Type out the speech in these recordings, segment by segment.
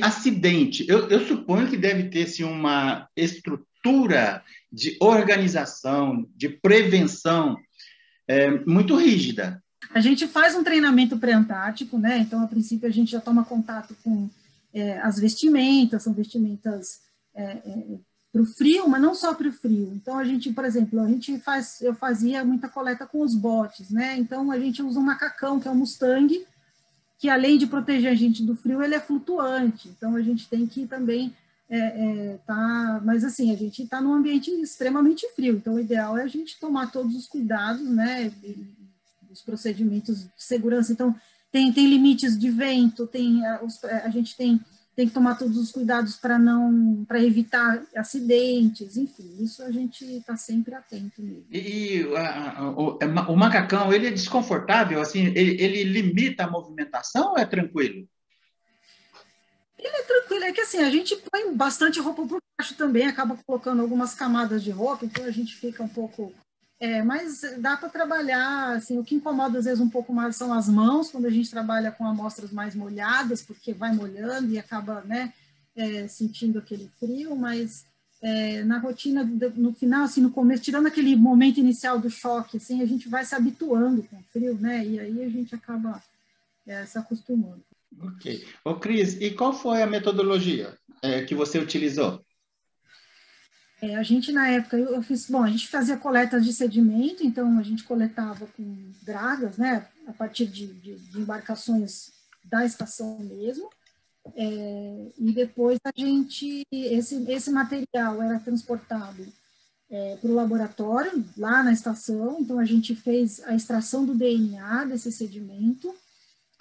acidente, eu, eu suponho que deve ter sim, uma estrutura de organização, de prevenção é, muito rígida. A gente faz um treinamento pré-antártico, né? Então, a princípio, a gente já toma contato com é, as vestimentas, são vestimentas é, é para o frio, mas não só para o frio. Então, a gente, por exemplo, a gente faz, eu fazia muita coleta com os botes, né? Então, a gente usa um macacão, que é o Mustang, que além de proteger a gente do frio, ele é flutuante. Então, a gente tem que também é, é, tá, mas assim, a gente está num ambiente extremamente frio, então o ideal é a gente tomar todos os cuidados, né, os procedimentos de segurança. Então, tem, tem limites de vento, tem a, os, a gente tem tem que tomar todos os cuidados para não para evitar acidentes, enfim, isso a gente está sempre atento mesmo. E, e a, o, é o, macacão ele é desconfortável, assim, ele, ele limita a movimentação ou é tranquilo? Ele é tranquilo, é que assim, a gente põe bastante roupa por baixo também, acaba colocando algumas camadas de roupa, então a gente fica um pouco. É, mas dá para trabalhar, assim, o que incomoda às vezes um pouco mais são as mãos, quando a gente trabalha com amostras mais molhadas, porque vai molhando e acaba, né, é, sentindo aquele frio, mas é, na rotina, no final, assim, no começo, tirando aquele momento inicial do choque, assim, a gente vai se habituando com o frio, né, e aí a gente acaba é, se acostumando. Ok. Ô, Cris, e qual foi a metodologia é, que você utilizou? É, a gente, na época, eu, eu, fiz, bom, a gente fazia coletas de sedimento, então a gente coletava com dragas, né, a partir de, de, de embarcações da estação mesmo, é, e depois a gente, esse, esse material era transportado é, para o laboratório, lá na estação, então a gente fez a extração do DNA desse sedimento,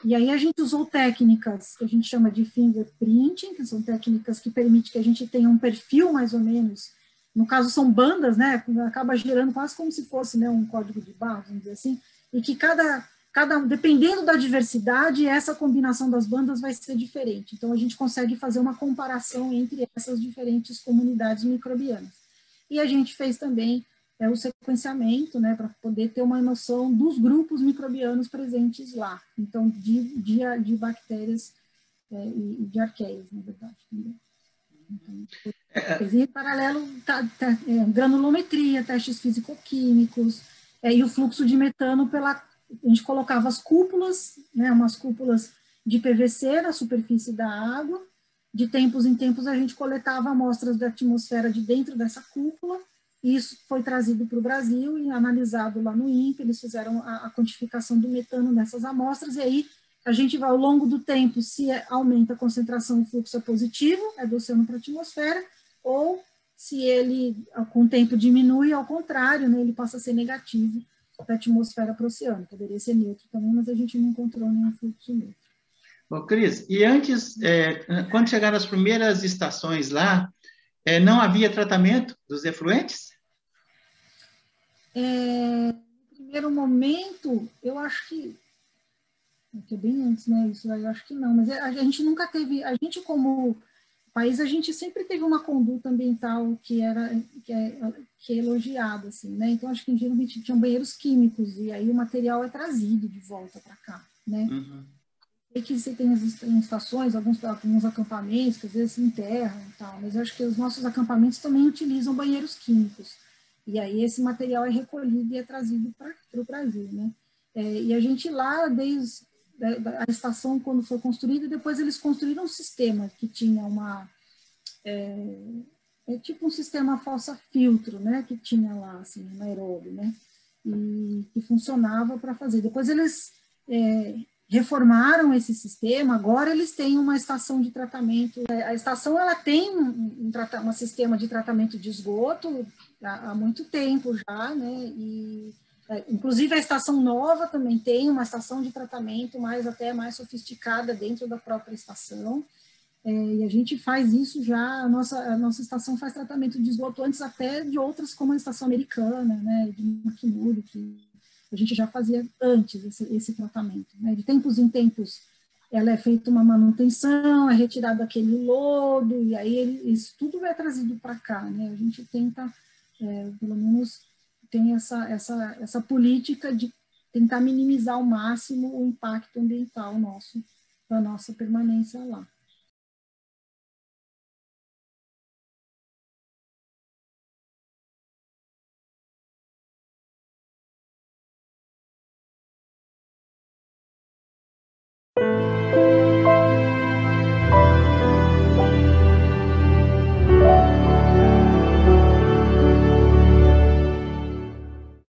e aí a gente usou técnicas que a gente chama de fingerprinting, que são técnicas que permitem que a gente tenha um perfil mais ou menos, no caso são bandas, né, acaba gerando quase como se fosse né, um código de barra, vamos dizer assim, e que cada, cada, dependendo da diversidade, essa combinação das bandas vai ser diferente. Então a gente consegue fazer uma comparação entre essas diferentes comunidades microbianas. E a gente fez também é o sequenciamento, né, para poder ter uma noção dos grupos microbianos presentes lá, então, de, de, de bactérias é, e de arqueias, na verdade. Então, em paralelo, tá, tá, é, granulometria, testes físico-químicos, é, e o fluxo de metano pela. A gente colocava as cúpulas, né, umas cúpulas de PVC na superfície da água. De tempos em tempos, a gente coletava amostras da atmosfera de dentro dessa cúpula isso foi trazido para o Brasil e analisado lá no INPE, eles fizeram a, a, quantificação do metano nessas amostras, e aí a gente vai, ao longo do tempo, se aumenta a concentração, o fluxo é positivo, é do oceano para a atmosfera, ou se ele, com o tempo, diminui, ao contrário, né, ele passa a ser negativo da atmosfera para o oceano. Poderia ser neutro também, mas a gente não encontrou nenhum fluxo neutro. Bom, Cris, e antes, é, quando chegaram as primeiras estações lá, é, não havia tratamento dos efluentes? É, no primeiro momento, eu acho que, que é bem antes, né? Isso aí eu acho que não, mas a, a gente nunca teve, a gente como país, a gente sempre teve uma conduta ambiental que era que é, que é elogiada, assim, né? Então acho que geralmente tinham banheiros químicos e aí o material é trazido de volta para cá, né? Uhum. E que você tem as estações, alguns, alguns acampamentos que às vezes se enterram e tal, mas eu acho que os nossos acampamentos também utilizam banheiros químicos. E aí esse material é recolhido e é trazido para o Brasil, né? É, e a gente lá, desde a estação, quando foi construída, depois eles construíram um sistema que tinha uma... É, é tipo um sistema fossa-filtro, né? Que tinha lá, assim, no Nairobi, né? E que funcionava para fazer. Depois eles... É, reformaram esse sistema, agora eles têm uma estação de tratamento. A estação ela tem um, um, um sistema de tratamento de esgoto há, há muito tempo já, né? E, é, inclusive a estação nova também tem uma estação de tratamento mais até mais sofisticada dentro da própria estação. É, e a gente faz isso já, a nossa, a nossa estação faz tratamento de esgoto antes até de outras, como a estação americana, né, de McMurray, que a gente já fazia antes esse, esse tratamento. Né? De tempos em tempos, ela é feita uma manutenção, é retirado aquele lodo, e aí ele, isso tudo é trazido para cá. Né? A gente tenta, é, pelo menos, tem essa, essa, essa política de tentar minimizar ao máximo o impacto ambiental nosso, da nossa permanência lá.